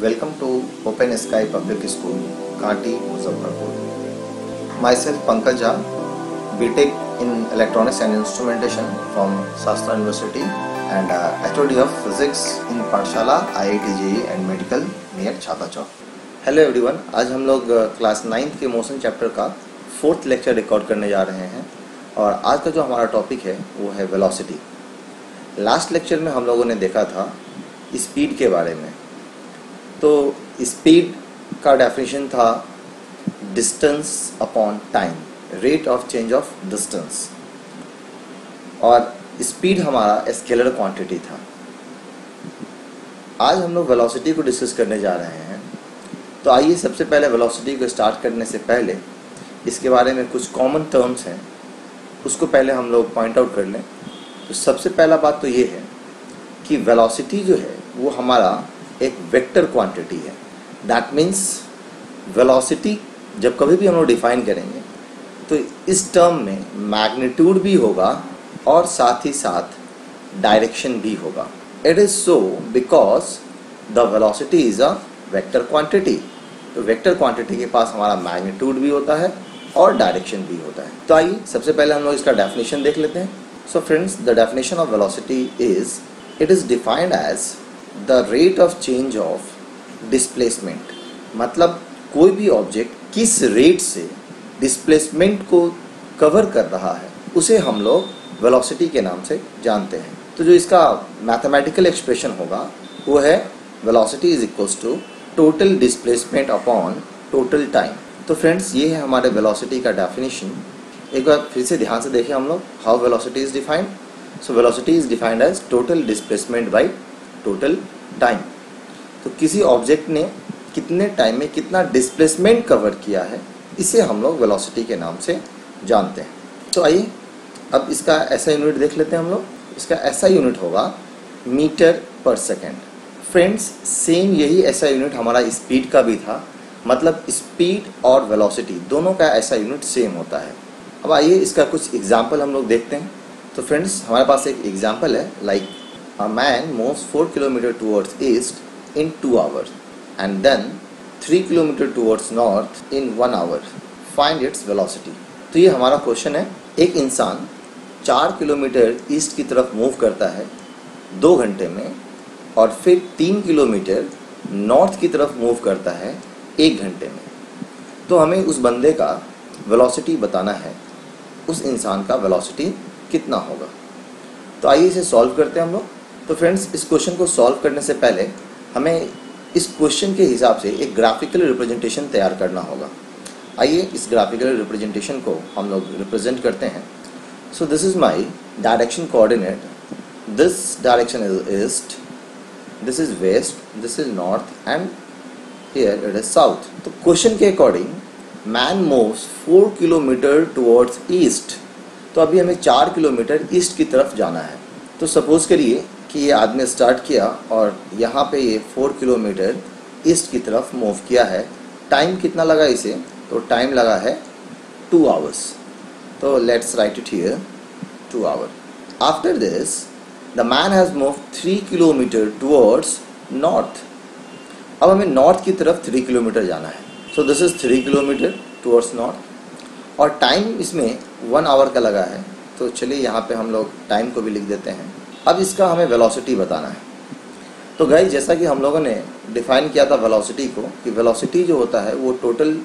Welcome to Open Sky Public School, Kanti, Muzaffarpur. Myself Pankaj Jha, BTech in Electronics and Instrumentation from Shastra University and uh, HOD of Physics in Pathshala, IIT JEE and Medical near Chhapa Chowk. Hello everyone आज हम लोग class ninth के motion chapter का fourth lecture record करने जा रहे हैं और आज का जो हमारा टॉपिक है वो है वेलोसिटी लास्ट लेक्चर में हम लोगों ने देखा था स्पीड के बारे में तो स्पीड का डेफिनेशन था distance upon time rate of change of distance और स्पीड हमारा स्केलर क्वांटिटी था। आज हम लोग वेलोसिटी को डिस्कस करने जा रहे हैं। तो आइए सबसे पहले वेलोसिटी को स्टार्ट करने से पहले इसके बारे में कुछ कॉमन टर्म्स हैं। उसको पहले हम लोग पॉइंट आउट कर लें। तो सबसे पहला बात तो ये है कि वेलोसिटी जो है, वो हमारा एक वेक्टर क्वांटिटी है। दैट मीन्स वेलोसिटी जब कभी भी हम लोग डिफाइन करेंगे तो इस टर्म में मैग्नीट्यूड भी होगा और साथ ही साथ डायरेक्शन भी होगा। It is so because the velocity is a vector quantity तो वेक्टर क्वांटिटी के पास हमारा मैग्नीट्यूड भी होता है और डायरेक्शन भी होता है। तो आइए, सबसे पहले हम लोग इसका डेफिनेशन देख लेते हैं। So friends the definition of velocity is it is defined as the rate of change of displacement मतलब कोई भी ऑब्जेक्ट किस रेट से डिस्प्लेसमेंट को कवर कर रहा है, उसे हम लोग वेलोसिटी के नाम से जानते हैं। तो जो इसका मैथमेटिकल एक्सप्रेशन होगा, वो है velocity is equals to total displacement upon total time तो फ्रेंड्स ये है हमारे वेलोसिटी का डेफिनेशन एक बार फिर से ध्यान से देखें हम लोग how velocity is defined so velocity is defined as total displacement by total time तो किसी ऑब्जेक्ट ने कितने टाइम में कितना डिस्प्लेसमेंट कवर किया है, इसे हम लोग वेलोसिटी के नाम से जानते हैं। तो आइए, अब इसका ऐसा यूनिट देख लेते हैं हम लोग। इसका ऐसा यूनिट होगा मीटर पर सेकेंड फ्रेंड्स सेम यही ऐसा यूनिट हमारा स्पीड का भी था। मतलब स्पीड और वेलोसिटी दोनों का ऐसा यूनिट सेम होता है। अब आइए इसका कुछ एग्ज़ाम्पल हम लोग देखते हैं। तो फ्रेंड्स हमारे पास एक एग्ज़ाम्पल है like a man moves four kilometer towards east in two hours and then three kilometer towards north in one hour find its velocity तो ये हमारा क्वेश्चन है। एक इंसान चार किलोमीटर ईस्ट की तरफ़ मूव करता है दो घंटे में और फिर तीन किलोमीटर नॉर्थ की तरफ़ मूव करता है एक घंटे में। तो हमें उस बंदे का वेलोसिटी बताना है। उस इंसान का वेलोसिटी कितना होगा। तो आइए इसे सॉल्व करते हैं हम लोग। तो फ्रेंड्स इस क्वेश्चन को सॉल्व करने से पहले हमें इस क्वेश्चन के हिसाब से एक ग्राफिकल रिप्रेजेंटेशन तैयार करना होगा। आइए इस ग्राफिकल रिप्रेजेंटेशन को हम लोग रिप्रेजेंट करते हैं। So this is my direction coordinate this direction is east this is west this is north and here it is south तो क्वेश्चन के according man moves four kilometer towards east तो अभी हमें चार किलोमीटर ईस्ट की तरफ़ जाना है। तो सपोज़ करिए कि ये आदमी स्टार्ट किया और यहाँ पे ये फोर किलोमीटर ईस्ट की तरफ़ मूव किया है। टाइम कितना लगा इसे? तो टाइम लगा है टू आवर्स तो let's write it here two hour after this the man has move three kilometer towards north अब हमें नॉर्थ की तरफ़ थ्री किलोमीटर जाना है। So this is three kilometer towards north और टाइम इसमें वन आवर का लगा है। तो चलिए यहाँ पे हम लोग टाइम को भी लिख देते हैं। अब इसका हमें वेलोसिटी बताना है। तो गई जैसा कि हम लोगों ने डिफाइन किया था वेलोसिटी को, कि वेलोसिटी जो होता है, वो टोटल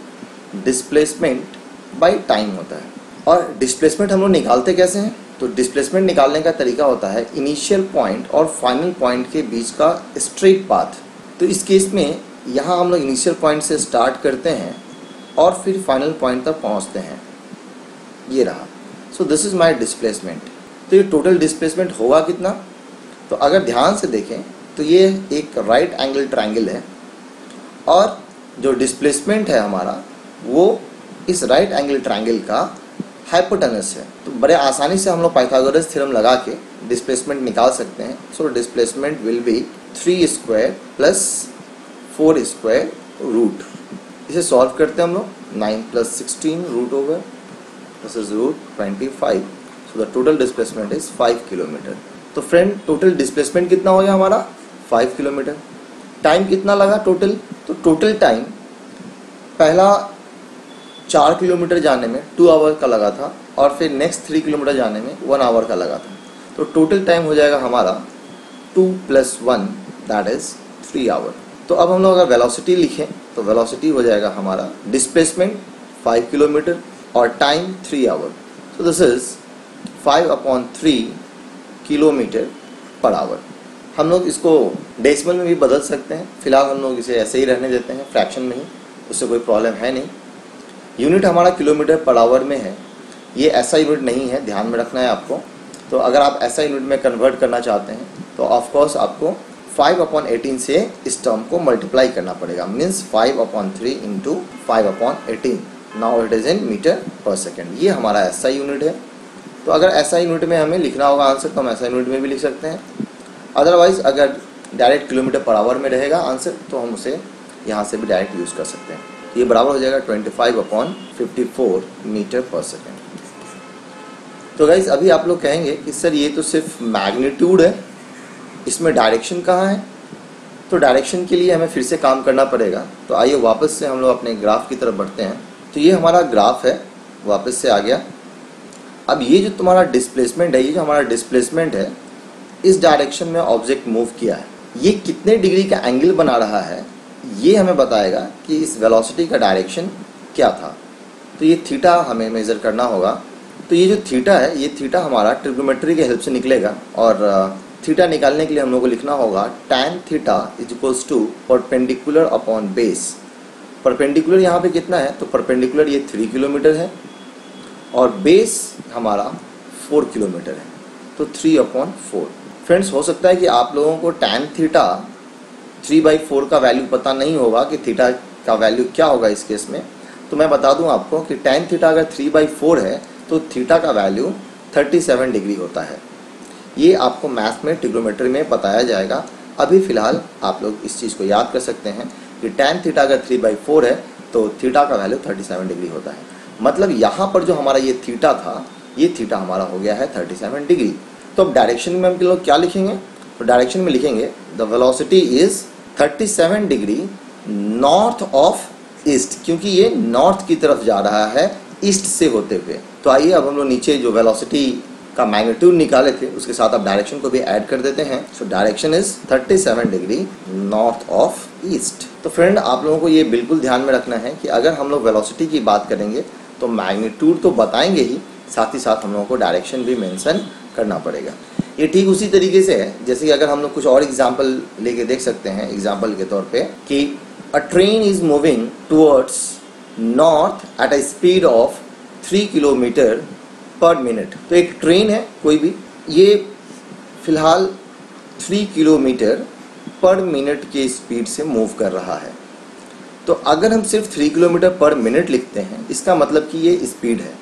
डिस्प्लेसमेंट बाय टाइम होता है। और डिस्प्लेसमेंट हम लोग निकालते कैसे हैं? तो डिस्प्लेसमेंट निकालने का तरीका होता है इनिशियल पॉइंट और फाइनल पॉइंट के बीच का स्ट्रेट पाथ तो इस केस में यहाँ हम लोग इनिशियल पॉइंट से स्टार्ट करते हैं और फिर फाइनल पॉइंट तक पहुँचते हैं। ये रहा। So this is my displacement तो ये टोटल डिस्प्लेसमेंट होगा कितना? तो अगर ध्यान से देखें तो ये एक राइट एंगल ट्रायंगल है और जो डिस्प्लेसमेंट है हमारा, वो इस राइट एंगल ट्रायंगल का हाइपोटेनस है। तो बड़े आसानी से हम लोग पाइथागोरस थ्योरम लगा के डिस्प्लेसमेंट निकाल सकते हैं। So displacement will be three square plus four square root इसे सॉल्व करते हैं हम लोग। Nine plus sixteen root over is root twenty five so the total displacement is five kilometer तो फ्रेंड टोटल डिस्प्लेसमेंट कितना हो गया हमारा? फाइव किलोमीटर टाइम कितना लगा टोटल तो टोटल टाइम पहला चार किलोमीटर जाने में टू आवर का लगा था और फिर नेक्स्ट थ्री किलोमीटर जाने में वन आवर का लगा था। तो टोटल टाइम हो जाएगा हमारा two plus one that is three hour तो अब हम लोग अगर वेलोसिटी लिखें तो वेलोसिटी हो जाएगा हमारा डिस्प्लेसमेंट फाइव किलोमीटर और time three hour so this is 5 upon 3 kilometer per hour हम लोग इसको डेसिमल में भी बदल सकते हैं। फ़िलहाल हम लोग इसे ऐसे ही रहने देते हैं फ्रैक्शन में ही। उससे कोई प्रॉब्लम है नहीं। यूनिट हमारा किलोमीटर पर आवर में है। ये ऐसा यूनिट नहीं है, ध्यान में रखना है आपको। तो अगर आप ऐसा यूनिट में कन्वर्ट करना चाहते हैं तो ऑफकोर्स आपको 5 अपॉन एटीन से इस टर्म को मल्टीप्लाई करना पड़ेगा। Means 5 upon three into five upon eighteen now it is in meter per second ये हमारा ऐसा यूनिट है। तो अगर ऐसा यूनिट में हमें लिखना होगा आंसर तो हम ऐसा यूनिट में भी लिख सकते हैं। अदरवाइज़ अगर डायरेक्ट किलोमीटर पर आवर में रहेगा आंसर तो हम उसे यहाँ से भी डायरेक्ट यूज़ कर सकते हैं। ये बराबर हो जाएगा twenty five upon fifty four meter per second तो गाइज़ अभी आप लोग कहेंगे कि सर ये तो सिर्फ़ मैग्नीट्यूड है। इसमें डायरेक्शन कहाँ है? तो डायरेक्शन के लिए हमें फिर से काम करना पड़ेगा। तो आइए वापस से हम लोग अपने ग्राफ की तरफ़ बढ़ते हैं। तो ये हमारा ग्राफ है। वापस से आ गया। अब ये जो तुम्हारा डिस्प्लेसमेंट है, ये जो हमारा डिस्प्लेसमेंट है, इस डायरेक्शन में ऑब्जेक्ट मूव किया है। ये कितने डिग्री का एंगल बना रहा है, ये हमें बताएगा कि इस वेलोसिटी का डायरेक्शन क्या था। तो ये थीटा हमें मेज़र करना होगा। तो ये जो थीटा है, ये थीटा हमारा ट्रिग्नोमेट्री के हेल्प से निकलेगा और थीटा निकालने के लिए हम लोग को लिखना होगा tan theta is equals to perpendicular upon base perpendicular यहाँ पे कितना है? तो परपेंडिकुलर ये थ्री किलोमीटर है। और बेस हमारा फोर किलोमीटर है। तो थ्री अपॉन फोर फ्रेंड्स हो सकता है कि आप लोगों को tan theta three by four का वैल्यू पता नहीं होगा कि थीटा का वैल्यू क्या होगा इस केस में। तो मैं बता दूँ आपको कि टैन थीटा अगर थ्री बाई फोर है तो थीटा का वैल्यू थर्टी सेवन डिग्री होता है। ये आपको मैथ में टिग्रोमेट्री में बताया जाएगा। अभी फ़िलहाल आप लोग इस चीज़ को याद कर सकते हैं कि टेन थीटा अगर थ्री बाई फोर है तो थीटा का वैल्यू थर्टी सेवन डिग्री होता है। मतलब यहाँ पर जो हमारा ये थीटा था, ये थीटा हमारा हो गया है थर्टी सेवन डिग्री तो अब डायरेक्शन में हम लोग क्या लिखेंगे? तो डायरेक्शन में लिखेंगे the velocity is thirty seven degree north of east क्योंकि ये नॉर्थ की तरफ़ जा रहा है ईस्ट से होते हुए। तो आइए अब हम लोग नीचे जो वेलोसिटी का मैग्नीट्यूड निकाले थे, उसके साथ आप डायरेक्शन को भी ऐड कर देते हैं। So direction is 37 degree north of east तो फ्रेंड आप लोगों को ये बिल्कुल ध्यान में रखना है कि अगर हम लोग वेलोसिटी की बात करेंगे तो मैग्नीट्यूड तो बताएँगे ही, साथ ही साथ हम लोगों को डायरेक्शन भी मेंशन करना पड़ेगा। ये ठीक उसी तरीके से है, जैसे कि अगर हम लोग कुछ और एग्ज़ाम्पल लेके देख सकते हैं एग्ज़ाम्पल के तौर पे, कि a train is moving towards north at a speed of three kilometer per minute तो एक ट्रेन है, कोई भी, ये फ़िलहाल थ्री किलोमीटर पर मिनट के स्पीड से मूव कर रहा है। तो अगर हम सिर्फ़ थ्री किलोमीटर पर मिनट लिखते हैं, इसका मतलब कि ये स्पीड है।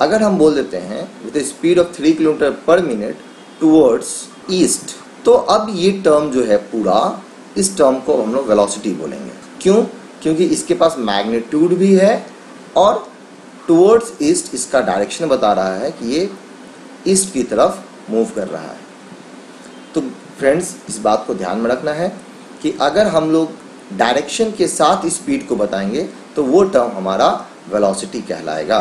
अगर हम बोल देते हैं with speed of three kilometer per minute towards east तो अब ये टर्म जो है पूरा, इस टर्म को हम लोग वेलोसिटी बोलेंगे। क्यों? क्योंकि इसके पास मैग्नीट्यूड भी है और टूवर्ड्स ईस्ट इसका डायरेक्शन बता रहा है कि ये ईस्ट की तरफ़ मूव कर रहा है। तो फ्रेंड्स इस बात को ध्यान में रखना है कि अगर हम लोग डायरेक्शन के साथ स्पीड को बताएँगे तो वो टर्म हमारा वेलोसिटी कहलाएगा।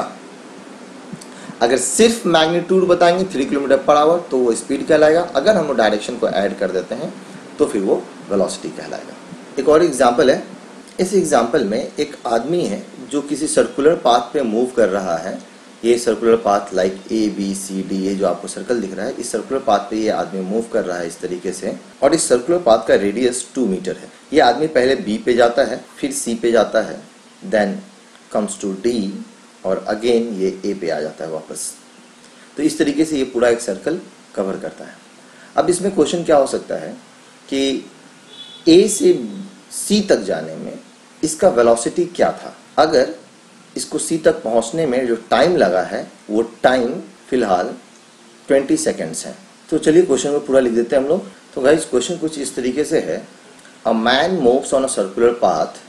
अगर सिर्फ़ मैग्नीट्यूड बताएँगे थ्री किलोमीटर पर आवर तो वो स्पीड कहलाएगा। अगर हम डायरेक्शन को ऐड कर देते हैं तो फिर वो वेलोसिटी कहलाएगा। एक और एग्ज़ाम्पल है। इस एग्ज़ाम्पल में एक आदमी है, जो किसी सर्कुलर पाथ पे मूव कर रहा है। ये circular path like A B C D ये जो आपको सर्कल दिख रहा है, इस सर्कुलर पाथ पे ये आदमी मूव कर रहा है इस तरीके से और इस सर्कुलर पाथ का रेडियस टू मीटर है। ये आदमी पहले बी पे जाता है, फिर सी पे जाता है देन कम्स टू डी और अगेन ये ए पे आ जाता है वापस। तो इस तरीके से ये पूरा एक सर्कल कवर करता है। अब इसमें क्वेश्चन क्या हो सकता है कि ए से सी तक जाने में इसका वेलोसिटी क्या था? अगर इसको सी तक पहुँचने में जो टाइम लगा है, वो टाइम फ़िलहाल 20 सेकेंड्स है। तो चलिए क्वेश्चन को पूरा लिख देते हैं हम लोग। तो गाइस क्वेश्चन कुछ इस तरीके से है। A man moves on a circular path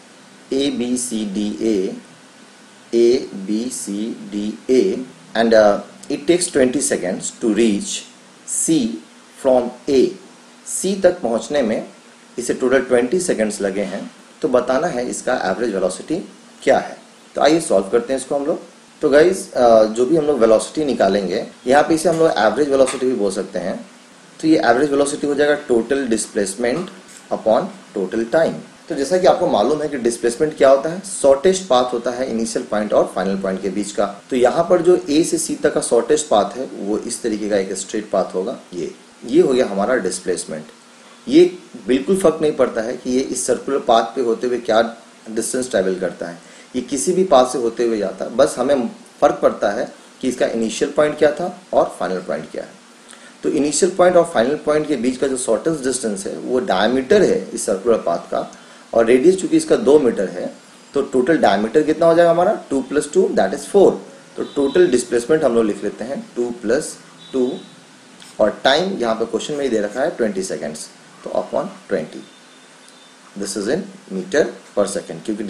A B C D A A B C D A and it takes 20 seconds to reach C from A C तक पहुँचने में इसे टोटल 20 सेकेंड्स लगे हैं। तो बताना है इसका एवरेज वेलोसिटी क्या है। तो आइए सॉल्व करते हैं इसको हम लोग। तो गाइज़ जो भी हम लोग वेलोसिटी निकालेंगे, यहाँ पे इसे हम लोग एवरेज वेलोसिटी भी बोल सकते हैं। तो ये एवरेज वेलोसिटी हो जाएगा total displacement upon total time तो जैसा कि आपको मालूम है कि डिस्प्लेसमेंट क्या होता है? शॉर्टेस्ट पाथ होता है इनिशियल पॉइंट और फाइनल पॉइंट के बीच का। तो यहाँ पर जो ए से सी तक का शॉर्टेस्ट पाथ है, वो इस तरीके का एक स्ट्रेट पाथ होगा। ये ये हो गया हमारा डिस्प्लेसमेंट ये बिल्कुल फ़र्क नहीं पड़ता है कि ये इस सर्कुलर पाथ पे होते हुए क्या डिस्टेंस ट्रेवल करता है। ये किसी भी पाथ से होते हुए जाता है बस हमें फ़र्क पड़ता है कि इसका इनिशियल पॉइंट क्या था और फाइनल पॉइंट क्या है। तो इनिशियल पॉइंट और फाइनल पॉइंट के बीच का जो शॉर्टेस्ट डिस्टेंस है, वो डायमीटर है इस सर्कुलर पाथ का और रेडियस चूँकि इसका दो मीटर है तो टोटल डायमीटर कितना हो जाएगा हमारा? Two plus two that is four तो टोटल डिस्प्लेसमेंट हम लोग लिख लेते हैं टू प्लस टू और टाइम यहाँ पे क्वेश्चन में ही दे रखा है ट्वेंटी सेकेंड्स तो upon twenty this is in meter per second क्योंकि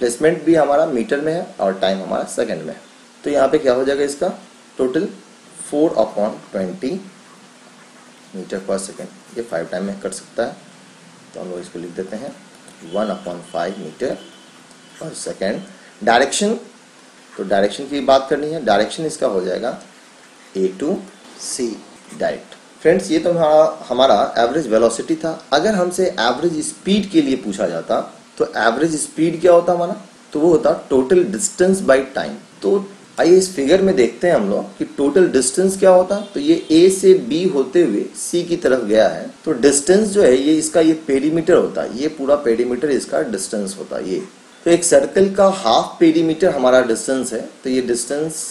डिस्प्लेसमेंट भी हमारा मीटर में है और टाइम हमारा सेकेंड में है। तो यहाँ पे क्या हो जाएगा इसका? Total four upon twenty meter per second ये फाइव टाइम में कर सकता है। तो हम लोग इसको लिख देते हैं। One upon five meter per second direction तो डायरेक्शन की बात करनी है। डायरेक्शन इसका हो जाएगा A to C direct friends ये तो हमारा हमारा एवरेज वेलोसिटी था। अगर हमसे एवरेज स्पीड के लिए पूछा जाता तो एवरेज स्पीड क्या होता हमारा तो वो होता टोटल डिस्टेंस बाई टाइम तो आइए इस फिगर में देखते हैं हम लोग कि टोटल डिस्टेंस क्या होता? तो ये ए से बी होते हुए सी की तरफ़ गया है। तो डिस्टेंस जो है, ये इसका ये पेरीमीटर होता है। ये पूरा पेरीमीटर इसका डिस्टेंस होता है। ये। तो एक सर्कल का हाफ़ पेरीमीटर हमारा डिस्टेंस है। तो ये डिस्टेंस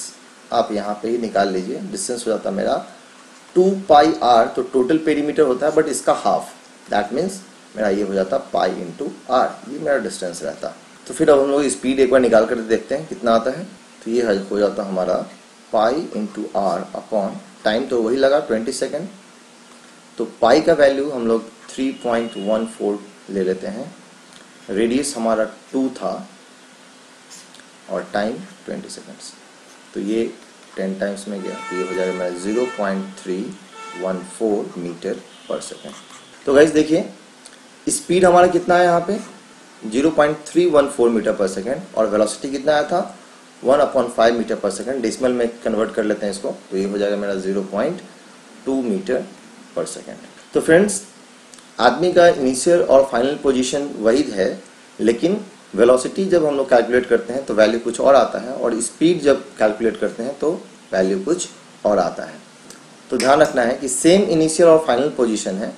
आप यहाँ पे ही निकाल लीजिए। डिस्टेंस हो जाता मेरा टू पाई आर तो टोटल पेरीमीटर होता है बट इसका हाफ़ दैट मीन्स मेरा ये हो जाता पाई इंटू आर ये मेरा डिस्टेंस रहता। तो फिर अब हम लोग स्पीड एक बार निकाल कर देखते हैं कितना आता है। तो ये हो जाता हमारा pi into r upon time तो वही लगा ट्वेंटी सेकेंड तो पाई का वैल्यू हम लोग थ्री पॉइंट वन फोर ले लेते हैं। रेडियस हमारा टू था और टाइम ट्वेंटी सेकेंड्स तो ये टेन टाइम्स में गया। तो ये हो जाएगा मेरा zero point three one four metre per second तो गाइज़ देखिए स्पीड हमारा कितना है यहाँ पे? Zero point three one four metre per second और वेलोसिटी कितना आया था? One upon five metre per second. Decimal में कन्वर्ट कर लेते हैं इसको तो ये हो जाएगा मेरा zero point two meter per second. तो फ्रेंड्स आदमी का इनिशियल और फाइनल पोजीशन वही है, लेकिन वेलोसिटी जब हम लोग कैलकुलेट करते हैं तो वैल्यू कुछ और आता है, और स्पीड जब कैलकुलेट करते हैं तो वैल्यू कुछ और आता है। तो ध्यान रखना है कि सेम इनिशियल और फाइनल पोजीशन है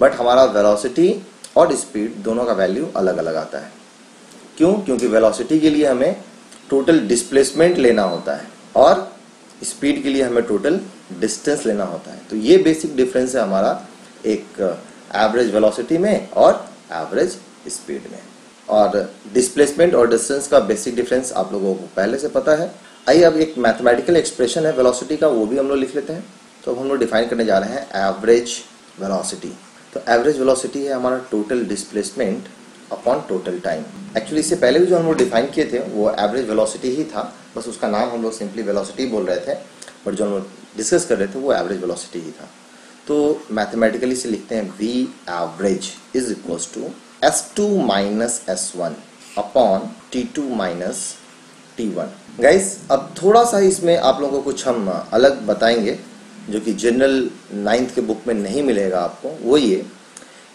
बट हमारा वेलोसिटी और स्पीड दोनों का वैल्यू अलग अलग आता है। क्यों? क्योंकि वेलोसिटी के लिए हमें टोटल डिस्प्लेसमेंट लेना होता है और स्पीड के लिए हमें टोटल डिस्टेंस लेना होता है। तो ये बेसिक डिफरेंस है हमारा एक एवरेज uh, वेलोसिटी में और एवरेज स्पीड में। और डिस्प्लेसमेंट और डिस्टेंस का बेसिक डिफरेंस आप लोगों को पहले से पता है। आइए अब एक मैथमेटिकल एक्सप्रेशन है वेलोसिटी का वो भी हम लोग लिख लेते हैं। तो अब हम लोग डिफाइन करने जा रहे हैं एवरेज वेलोसिटी तो एवरेज वेलोसिटी है हमारा total displacement upon total time actually इससे पहले भी जो हम लोग डिफाइन किए थे, वो एवरेज वेलोसिटी ही था। बस उसका नाम हम लोग सिंपली वेलोसिटी बोल रहे थे बट जो हम लोग डिस्कस कर रहे थे, वो एवरेज वेलोसिटी ही था। तो मैथमेटिकली से लिखते हैं V average is equals to S two minus S one upon T two minus T one guys अब थोड़ा सा इसमें आप लोगों को कुछ हम अलग बताएँगे। जो कि जनरल नाइन्थ के बुक में नहीं मिलेगा आपको वो ये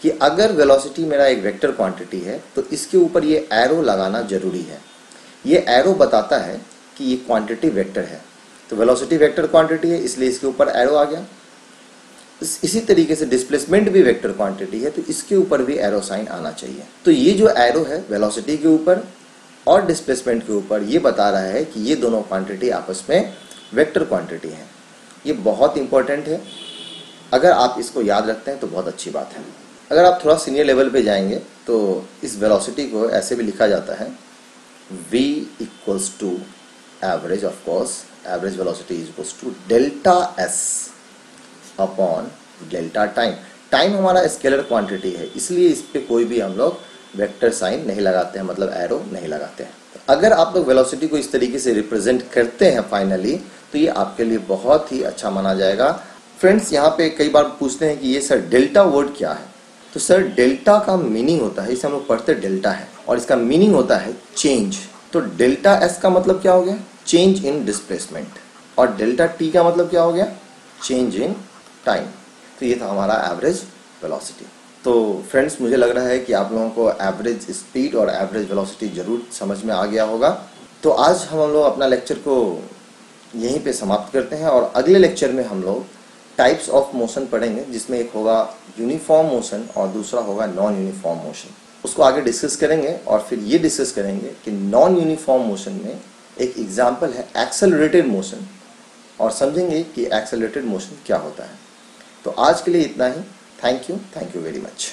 कि अगर वेलोसिटी मेरा एक वेक्टर क्वांटिटी है तो इसके ऊपर ये एरो लगाना ज़रूरी है। ये एरो बताता है कि ये क्वांटिटी वेक्टर है। तो वेलोसिटी वेक्टर क्वांटिटी है इसलिए इसके ऊपर एरो आ गया। इस, इसी तरीके से डिस्प्लेसमेंट भी वेक्टर क्वांटिटी है तो इसके ऊपर भी एरो साइन आना चाहिए। तो ये जो एरो है वेलोसिटी के ऊपर और डिस्प्लेसमेंट के ऊपर ये बता रहा है कि ये दोनों क्वांटिटी आपस में वेक्टर क्वांटिटी है। ये बहुत इंपॉर्टेंट है। अगर आप इसको याद रखते हैं तो बहुत अच्छी बात है। अगर आप थोड़ा सीनियर लेवल पे जाएँगे तो इस वेलोसिटी को ऐसे भी लिखा जाता है, v equals to average of course average velocity equals to delta s upon delta time time हमारा स्केलर क्वांटिटी है, इसलिए इस पर कोई भी हम लोग वेक्टर साइन नहीं लगाते हैं मतलब एरो नहीं लगाते हैं। अगर आप लोग वेलोसिटी को इस तरीके से रिप्रेजेंट करते हैं फाइनली तो ये आपके लिए बहुत ही अच्छा माना जाएगा। फ्रेंड्स यहाँ पे कई बार पूछते हैं कि ये सर डेल्टा वर्ड क्या है? तो सर डेल्टा का मीनिंग होता है, इसे हम लोग पढ़ते डेल्टा है, और इसका मीनिंग होता है चेंज तो डेल्टा एस का मतलब क्या हो गया? चेंज इन डिस्प्लेसमेंट और डेल्टा टी का मतलब क्या हो गया? चेंज इन टाइम तो ये था हमारा एवरेज वेलोसिटी तो फ्रेंड्स मुझे लग रहा है कि आप लोगों को एवरेज स्पीड और एवरेज वेलोसिटी ज़रूर समझ में आ गया होगा। तो आज हम लोग अपना लेक्चर को यहीं पे समाप्त करते हैं और अगले लेक्चर में हम लोग टाइप्स ऑफ़ मोशन पढ़ेंगे, जिसमें एक होगा यूनिफॉर्म मोशन और दूसरा होगा नॉन यूनिफॉर्म मोशन उसको आगे डिस्कस करेंगे और फिर ये डिस्कस करेंगे कि नॉन यूनिफॉर्म मोशन में एक एग्ज़ाम्पल है एक्सेलरेटेड मोशन और समझेंगे कि एक्सेलरेटेड मोशन क्या होता है। तो आज के लिए इतना ही। Thank you thank you very much